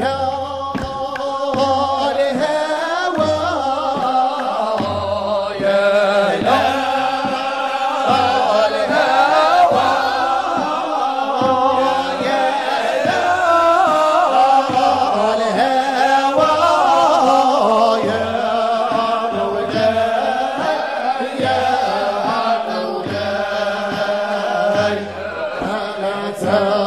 Oh uh -huh.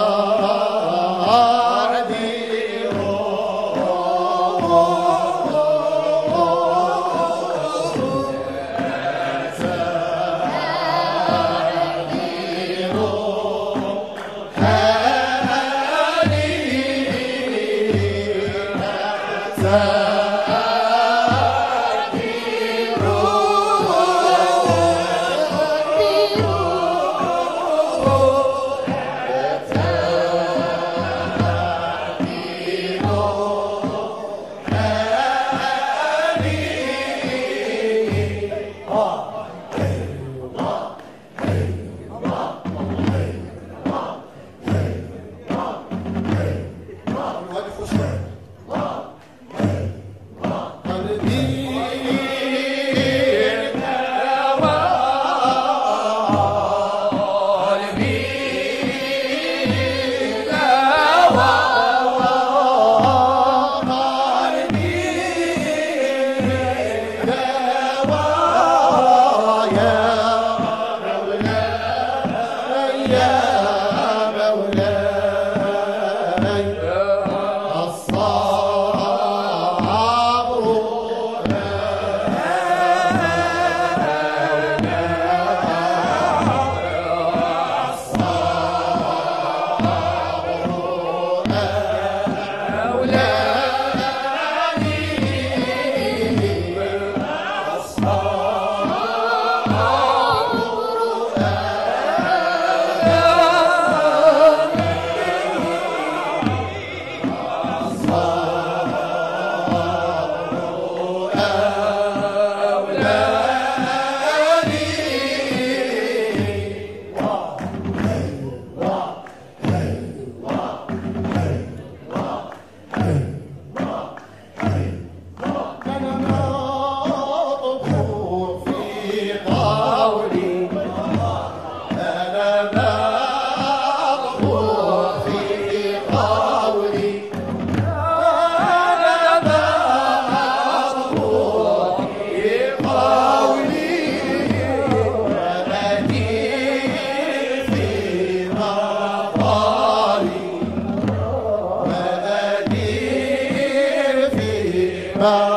Bye.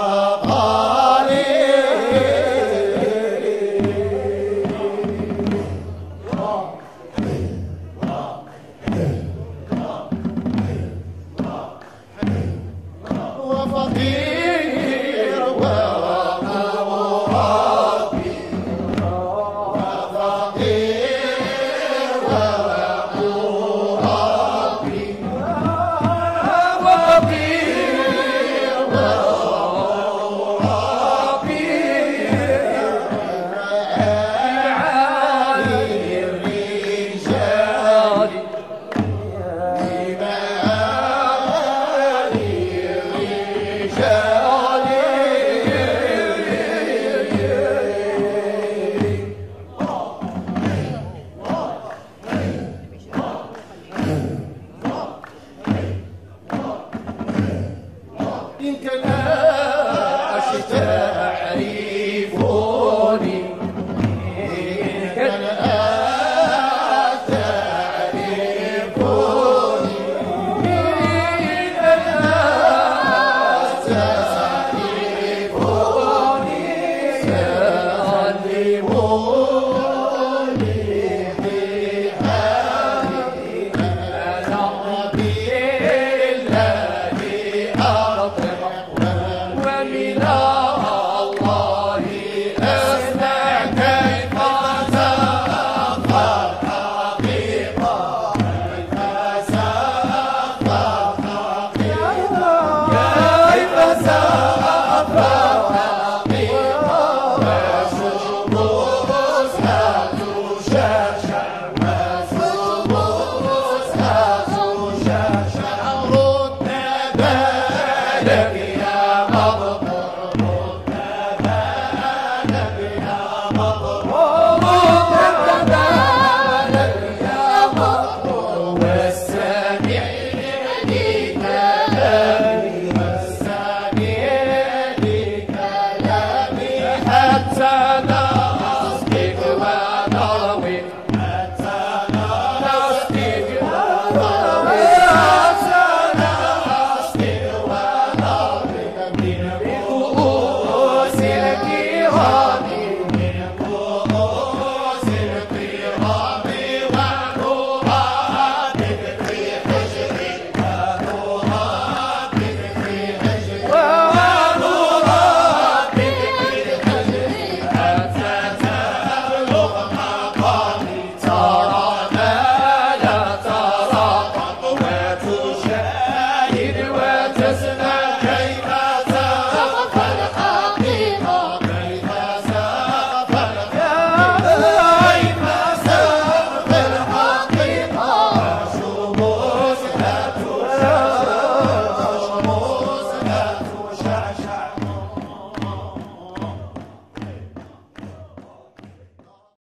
يمكن